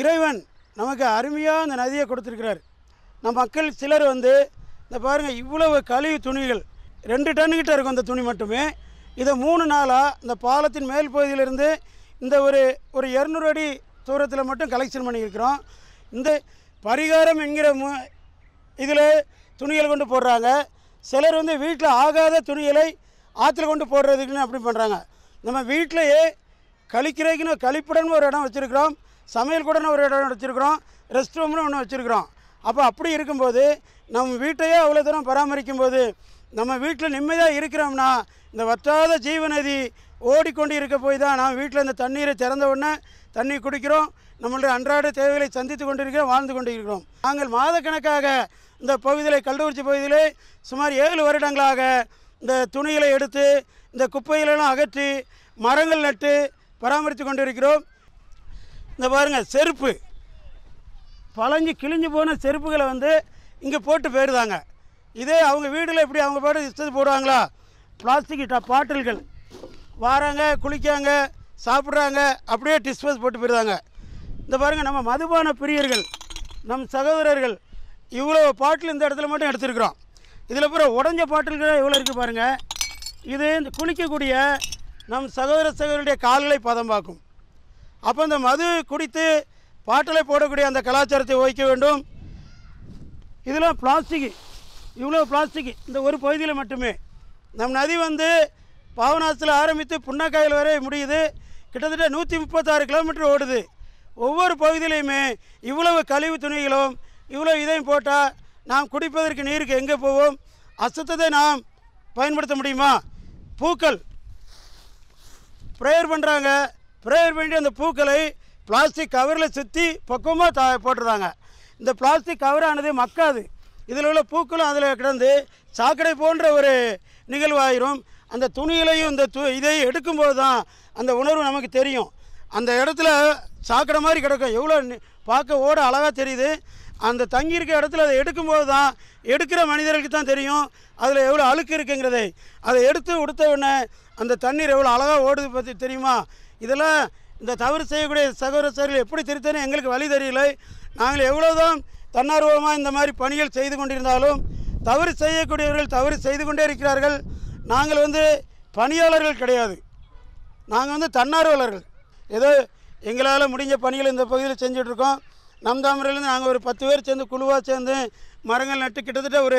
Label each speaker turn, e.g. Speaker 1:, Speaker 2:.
Speaker 1: இறைவன் நமக்கு அருமையாக அந்த நதியை கொடுத்துருக்கிறார். நம் மக்கள் சிலர் வந்து இந்த பாருங்கள் இவ்வளவு கழிவு துணிகள் ரெண்டு டன்னுக்கிட்ட இருக்கும் அந்த துணி மட்டுமே. இதை மூணு நாளாக இந்த பாலத்தின் மேல் பகுதியிலிருந்து இந்த ஒரு ஒரு இரநூறு அடி தூரத்தில் மட்டும் கலெக்ஷன் பண்ணியிருக்கிறோம். இந்த பரிகாரம் என்கிற மு இதில் துணிகளை கொண்டு போடுறாங்க. சிலர் வந்து வீட்டில் ஆகாத துணிகளை ஆற்றுல கொண்டு போடுறதுக்குன்னு அப்படி பண்ணுறாங்க நம்ம வீட்டிலையே கழிக்கிறதுக்குன்னு கழிப்புடன் ஒரு இடம் வச்சுருக்கிறோம். சமையல் கூட ஒரு இடம் வச்சுருக்குறோம். ரெஸ்ட் ரூம்னு ஒன்று வச்சுருக்குறோம். அப்போ அப்படி இருக்கும்போது நம்ம வீட்டையே அவ்வளோ தூரம் பராமரிக்கும் போது நம்ம வீட்டில் நிம்மதியாக இருக்கிறோம்னா இந்த வற்றாத ஜீவநதி ஓடிக்கொண்டு இருக்க போய் தான் நாம் வீட்டில் இந்த தண்ணீரை திறந்த உடனே தண்ணி குடிக்கிறோம். நம்மளுடைய அன்றாட தேவைகளை சந்தித்து கொண்டிருக்கிறோம் வாழ்ந்து கொண்டு இருக்கிறோம் நாங்கள் மாதக்கணக்காக இந்த பகுதியில் கள்ளக்குறிச்சி பகுதியிலே சுமார் ஏழு வருடங்களாக இந்த துணிகளை எடுத்து இந்த குப்பைகளெல்லாம் அகற்றி மரங்கள் நட்டு பராமரித்து கொண்டு இருக்கிறோம் இந்த பாருங்கள் செருப்பு. பழஞ்சு கிழிஞ்சு போன செருப்புகளை வந்து இங்கே போட்டு போயிடுதாங்க. இதே அவங்க வீட்டில் இப்படி அவங்க பாட்டு இஷ்டத்து போடுவாங்களா? பிளாஸ்டிக் ட பாட்டில்கள். வாராங்க குளிக்காங்க சாப்பிட்றாங்க அப்படியே டிஸ்போஸ் போட்டு போயிடுறாங்க இந்த பாருங்கள் நம்ம மதுபான பிரியர்கள் நம் சகோதரர்கள் இவ்வளோ பாட்டில் இந்த இடத்துல மட்டும் எடுத்துருக்குறோம். இதில் பூரா உடஞ்ச பாட்டில்கள் இவ்வளோ இருக்குது பாருங்கள் இது இந்த குளிக்கக்கூடிய நம் சகோதர சகோதரருடைய கால்களை பதம் பார்க்கும் அப்போ இந்த மது குடித்து பாட்டிலை போடக்கூடிய அந்த கலாச்சாரத்தை ஓய்க்க வேண்டும். இதெல்லாம் பிளாஸ்டிக்கு. இவ்வளோ பிளாஸ்டிக் இந்த ஒரு பகுதியில் மட்டுமே. நம் நதி வந்து பாவநாசத்தில் ஆரம்பித்து புன்னக்காயில் வரை முடியுது. கிட்டத்தட்ட நூற்றி முப்பத்தாறு கிலோமீட்டர் ஓடுது. ஒவ்வொரு பகுதியிலையுமே இவ்வளவு கழிவு துணிகளும் இவ்வளோ இதையும் போட்டால் நாம் குடிப்பதற்கு நீருக்கு எங்கே போவோம்? அசுத்தத்தை நாம் பயன்படுத்த முடியுமா? பூக்கள். ப்ரேயர் பண்ணுறாங்க ப்ரேயர் பண்ணி அந்த பூக்களை பிளாஸ்டிக் கவரில் சுற்றி பக்குவமாக தா போட்டுறாங்க இந்த பிளாஸ்டிக் கவரானது மக்காது. இதில் உள்ள பூக்களும் அதில் கிடந்து சாக்கடை போன்ற ஒரு நிகழ்வாயிரும். அந்த துணிகளையும் இந்த து இதை எடுக்கும்போது தான் அந்த உணர்வு நமக்கு தெரியும். அந்த இடத்துல சாக்கடை மாதிரி கிடக்கும். எவ்வளோ பார்க்க ஓட அழகாக தெரியுது. அந்த தங்கியிருக்க இடத்துல அதை எடுக்கும்போது தான் எடுக்கிற மனிதர்களுக்கு தான் தெரியும். அதில் எவ்வளோ அழுக்கு இருக்குங்கிறதை. அதை எடுத்து உடுத்த உடனே அந்த தண்ணீர் எவ்வளோ அழகாக ஓடுது பற்றி தெரியுமா? இதெல்லாம் இந்த தவறு செய்யக்கூடிய சகோதர சகோதரிகள் எப்படி திருத்தன்னு எங்களுக்கு வழி தெரியலை. நாங்கள் எவ்வளோதான் தன்னார்வமாக இந்த மாதிரி பணிகள் செய்து கொண்டிருந்தாலும் தவறு செய்யக்கூடியவர்கள் தவறு செய்து கொண்டே இருக்கிறார்கள். நாங்கள் வந்து பணியாளர்கள் கிடையாது. நாங்கள் வந்து தன்னார்வலர்கள். ஏதோ எங்களால் முடிஞ்ச பணிகளை இந்த பகுதியில் செஞ்சுட்ருக்கோம். நம் தாமரையிலேருந்து நாங்கள் ஒரு பத்து பேர் சேர்ந்து குழுவாக சேர்ந்து மரங்கள் நட்டு கிட்டத்தட்ட ஒரு